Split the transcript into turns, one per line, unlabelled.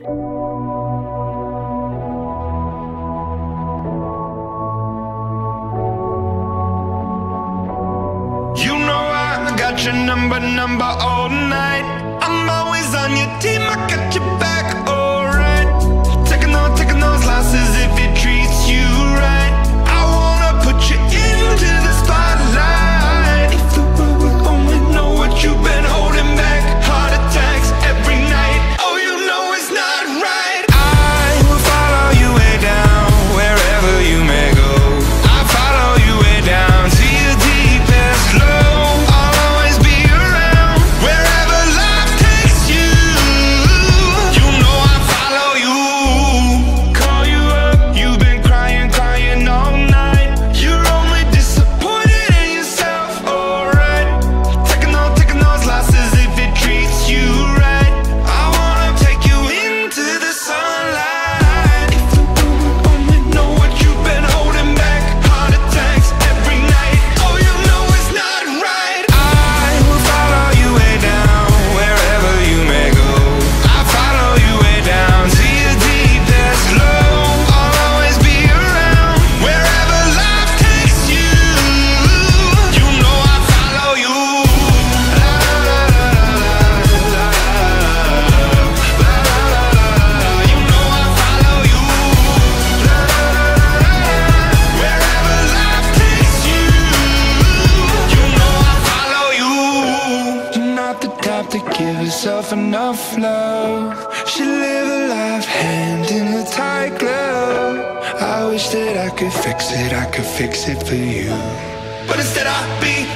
You know I got your number, number all night. I'm always on your team, I got your back. herself enough love. She live a life hand in a tight glove. I wish that I could fix it, I could fix it for you. But instead I be